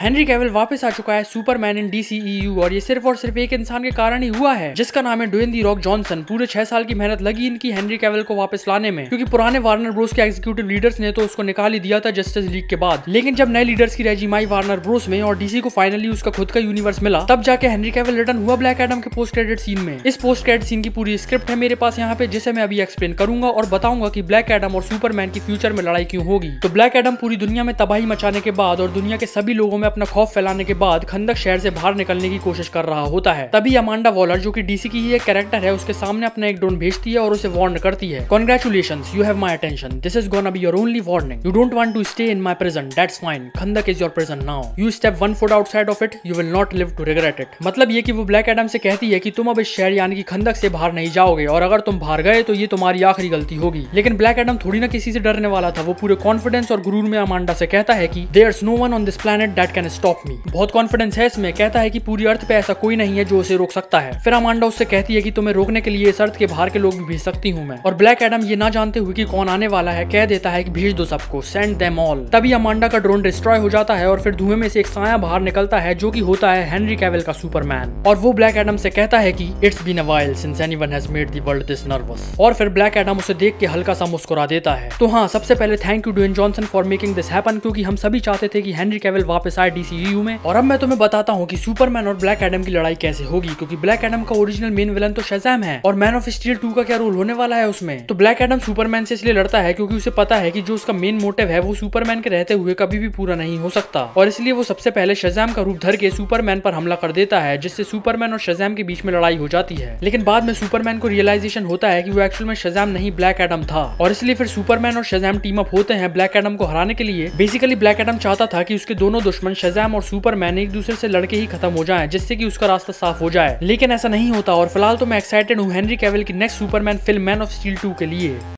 Henry Cavill वापस आ चुका है सुपरमैन इन डीसीईयू और ये सिर्फ़ और सिर्फ़ एक इंसान के कारण ही हुआ है, जिसका नाम है डोइन दी रॉक जॉनसन पूरे छह साल की मेहनत लगी इनकी हेनरी कैवल को वापस लाने में, क्योंकि पुराने वार्नर ब्रोस के एग्जीक्यूटिव लीडर्स ने तो उसको निकाल ही दिया था जस्टिस लीग के बाद। लेकिन जब नए लीडर्स की रेजिमाई वार्नर ब्रोस में और डीसी को फाइनली उसका खुद का यूनिवर्स मिला, तब जाके हेनरी कैवल रिटर्न हुआ ब्लैक एडम के पोस्ट क्रेडिट सीन में। इस पोस्ट क्रेडिट सीन की पूरी स्क्रिप्ट है मेरे पास यहाँ पे, जिसे मैं अभी एक्सप्लेन करूँगा और बताऊँगा की ब्लैक एडम और सुपरमैन की फ्यूचर में लड़ाई क्यों होगी। तो ब्लैक एडम पूरी दुनिया में तबाही मचाने के बाद और दुनिया के सभी लोगों में अपना खौफ फैलाने के बाद खंदक शहर से बाहर निकलने की कोशिश कर रहा होता है। तभी अमांडा वॉलर, जो कि डीसी की ही एक कैरेक्टर है, उसके सामने अपना एक ड्रोन भेजती है और उसे वार्न करती है। Congratulation you have my attention this is gonna be your only warning you don't want to stay in my present that's fine खंदक is your present now you step one foot outside of it you will not live to regret it मतलब ये कि वो black Adam से कहती है कि तुम अब इस शहर यानी कि खंदक से बाहर नहीं जाओगे और अगर तुम बाहर गए तो ये तुम्हारी आखिरी गलती होगी। लेकिन ब्लैक एडम थोड़ी ना किसी से डरने वाला था। वो पूरे कॉन्फिडेंस और गुरूर में अमांडा से कहता है कि there no one on this planet that can stop me बहुत कॉन्फिडेंस है इसमें। कहता है कि पूरी अर्थ पे ऐसा कोई नहीं है जो उसे रोक सकता है। फिर अमांडा उससे कहती है कि तुम्हें रोकने के लिए इस अर्थ के बाहर के लोग भी भेज सकती हूँ मैं। और ब्लैक एडम ये ना जानते हुए कि कौन आने वाला है, कह देता है कि भेज दो सबको। सेंड देम ऑल तभी अमांडा का ड्रोन डिस्ट्रॉय हो जाता है और फिर धुएँ में से एक साया बाहर निकलता है जो कि होता है हेनरी कैवल का सुपरमैन और वो ब्लैक एडम से कहता है कि it's been a while since anyone has made the world this nervous और फिर ब्लैक एडम उसे देख के हल्का सा मुस्कुरा देता है। तो हाँ सबसे पहले thank you Dwayne Johnson for making this happen क्योंकि हम सभी चाहते थे कि हेनरी कैवल वापस आए। डीसीयू में। और अब मैं तुम्हें बताता हूँ कि सुपरमैन और ब्लैक एडम की लड़ाई कैसे होगी, क्योंकि ब्लैक एडम का ओरिजिनल मेन विलन तो शैजैम है, और मैन ऑफ़ स्टील टू का क्या रोल होने वाला है उसमें? तो ब्लैक एडम सुपरमैन से इसलिए लड़ता है क्योंकि उसे पता है कि जो उसका मेन मोटिव है वो सुपरमैन के रहते हुए कभी भी पूरा नहीं हो सकता। और इसलिए वो सबसे पहले शजैम का रूप धर के सुपरमैन पर हमला कर देता है, जिससे सुपरमैन और शजैम के बीच में लड़ाई हो जाती है। लेकिन बाद में सुपरमैन को रियलाइजेशन होता है कि वो एक्चुअल में शजैम नहीं, ब्लैक एडम था। और इसलिए फिर सुपरमैन और शजैम टीम अप होते हैं ब्लैक एडम को हराने के लिए। बेसिकली ब्लैक एडम चाहता था कि उसके दोनों दुश्मन शजैम और सुपरमैन एक दूसरे से लड़के ही खत्म हो जाए, जिससे की उसका रास्ता साफ़ हो जाए। लेकिन ऐसा नहीं होता और फ़िलहाल तो मैं एक्साइटेड हूँ हेनरी कैवल की next Superman film Man of Steel two के लिए।